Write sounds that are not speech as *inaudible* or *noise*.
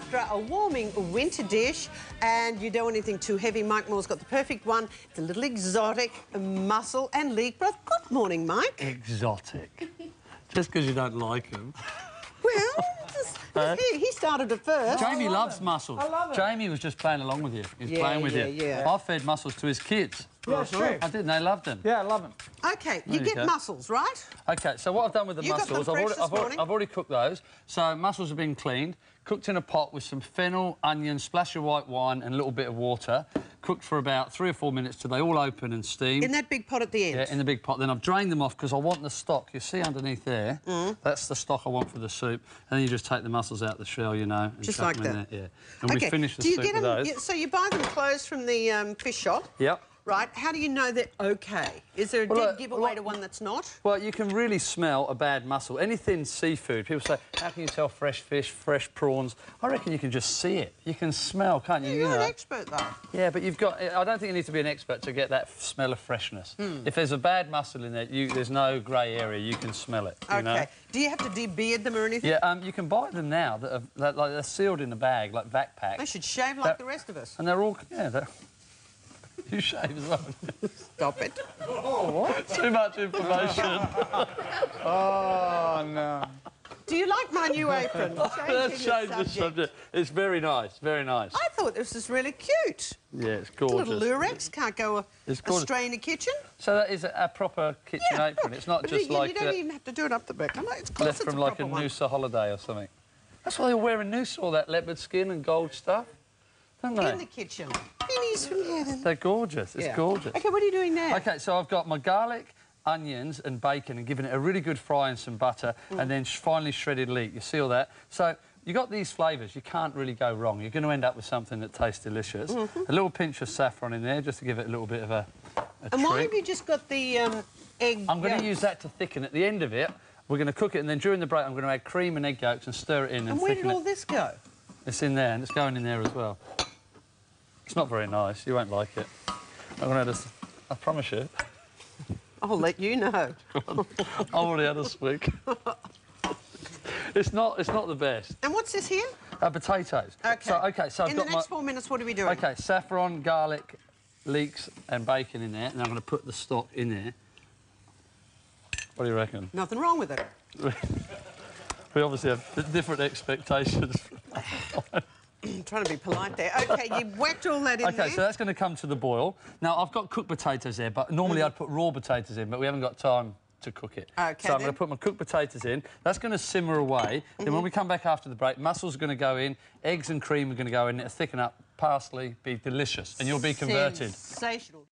after a warming winter dish and you don't want anything too heavy, Mike Moore's got the perfect one. It's a little exotic mussel and leek broth. Good morning, Mike. Exotic. Just because you don't like them. Well, just, he, he started it first. Jamie loves mussels. I love it. Jamie was just playing along with you. He's Yeah, playing with yeah, you. yeah. I fed mussels to his kids. Yeah, it's true. I did, and they loved them. Yeah, I love them. Okay, you you get go. mussels, right? Okay, so what I've done with the You got them mussels, I've already, this I've, already. I've already cooked those. So mussels have been cleaned, cooked in a pot with some fennel, onion, splash of white wine and a little bit of water. Cooked for about three or four minutes till they all open and steam. In that big pot at the end. Yeah, in the big pot. Then I've drained them off because I want the stock. You see underneath there? Mm. That's the stock I want for the soup. And then you just take the mussels out of the shell, you know, and Just like them in that. there. Yeah. And okay. we finish the do you soup get with them? those. so you buy them closed from the um, fish shop, Yep. Right? How do you know they're okay? Is there a Well, dead giveaway well, to one that's not? Well, you can really smell a bad mussel. Anything seafood, people say, how can you tell fresh fish, fresh prawns? I reckon you can just see it. You can smell, can't you? You're you an expert, though. Yeah, but you've got... I don't think you need to be an expert to get that smell of freshness. Hmm. If there's a bad mussel in there, you, there's no grey area. You can smell it, you Okay. know? Do you have to debeard them or anything? Yeah, um, you can buy them now that are that, like they're sealed in a bag, like vac pack. They should shave like That- the rest of us. And they're all yeah. They're... *laughs* You shave well. Stop it. *laughs* Too much information. *laughs* Oh, no. Do you like my new apron? Let's change the subject. It's very nice, very nice. I thought this was really cute. Yeah, it's A little lurex can't go It's astray in a kitchen. So that is a, a proper kitchen apron. look, It's not just you, like you don't even have to do it up the back. I know it's left it's from a like a one. Noosa holiday or something. That's why they're wearing Noosa, all that leopard skin and gold stuff, don't they? In the kitchen. Pinnies from here. then. They're gorgeous. It's Yeah. gorgeous. Okay, what are you doing now? Okay, so I've got my garlic, onions and bacon and giving it a really good fry and some butter Mm. and then finely shredded leek. You see all that? So you got these flavours, you can't really go wrong. You're going to end up with something that tastes delicious. Mm-hmm. A little pinch of saffron in there just to give it a little bit of a, a And why have you just got the um, egg I'm going yolks? to use that to thicken. At the end of it, we're going to cook it and then during the break I'm going to add cream and egg yolks and stir it in and, And where did all it. this go? It's in there and it's going in there as well. It's not very nice. You won't like it. I'm going to add a s I promise you. I'll let you know. *laughs* I've already had a swig. it's not. It's not the best. And what's this here? Uh, potatoes. Okay. So okay. So I've In got the next my. four minutes, what are we doing? Okay. Saffron, garlic, leeks, and bacon in there, and I'm going to put the stock in there. What do you reckon? Nothing wrong with it. *laughs* We obviously have different expectations. *laughs* I'm *clears throat* trying to be polite there. Okay, you whacked all that in Okay, there. so that's going to come to the boil. Now I've got cooked potatoes there, but normally I'd mm. put raw potatoes in, but we haven't got time to cook it. Okay, So I'm then. going to put my cooked potatoes in. That's going to simmer away. Then when mm-hmm. we come back after the break, mussels are going to go in, eggs and cream are going to go in. It'll thicken up, parsley, be delicious, and you'll be converted. Sensational.